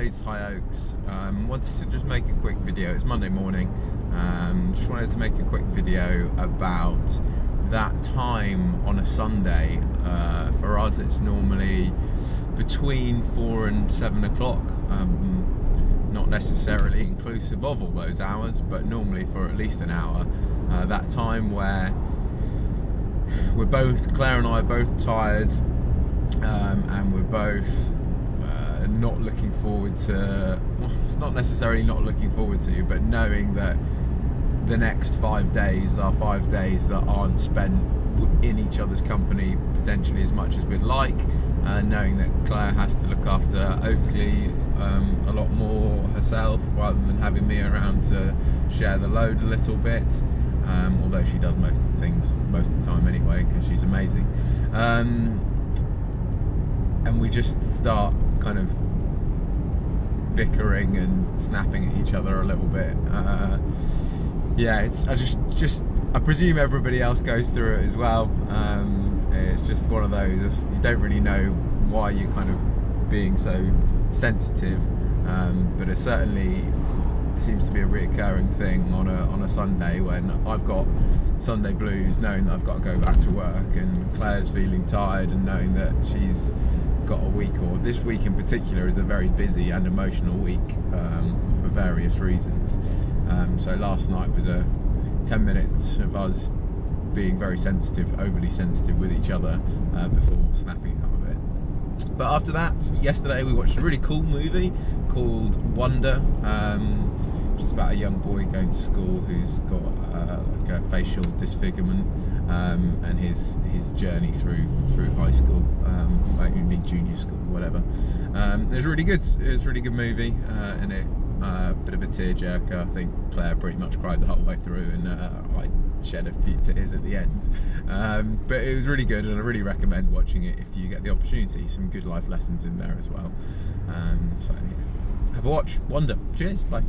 guys, hi Oaks. Um, wanted to just make a quick video. It's Monday morning. Um, just wanted to make a quick video about that time on a Sunday. Uh, for us, it's normally between four and seven o'clock. Um, not necessarily inclusive of all those hours, but normally for at least an hour. Uh, that time where we're both, Claire and I, are both tired, um, and we're both uh, not looking forward to. Well, it's not necessarily not looking forward to, but knowing that the next five days are five days that aren't spent in each other's company potentially as much as we'd like, and knowing that Claire has to look after Oakley um, a lot more herself rather than having me around to share the load a little bit. Um, although she does most of the things most of the time anyway because she's amazing. Um, and we just start kind of bickering and snapping at each other a little bit. Uh, yeah, it's I just just I presume everybody else goes through it as well. Um, it's just one of those. You don't really know why you're kind of being so sensitive, um, but it certainly seems to be a reoccurring thing on a on a Sunday when I've got Sunday blues, knowing that I've got to go back to work, and Claire's feeling tired and knowing that she's got a week or this week in particular is a very busy and emotional week um, for various reasons. Um, so last night was a 10 minutes of us being very sensitive, overly sensitive with each other uh, before snapping out of it. But after that, yesterday we watched a really cool movie called Wonder. Um, is about a young boy going to school who's got uh, like a facial disfigurement um, and his his journey through through high school, um, like junior school, whatever. Um, it was really good. It was a really good movie, uh, and it a uh, bit of a tearjerker. I think Claire pretty much cried the whole way through, and uh, I shed a few tears at the end. Um, but it was really good, and I really recommend watching it if you get the opportunity. Some good life lessons in there as well. Um, so yeah. have a watch. Wonder. Cheers. Bye.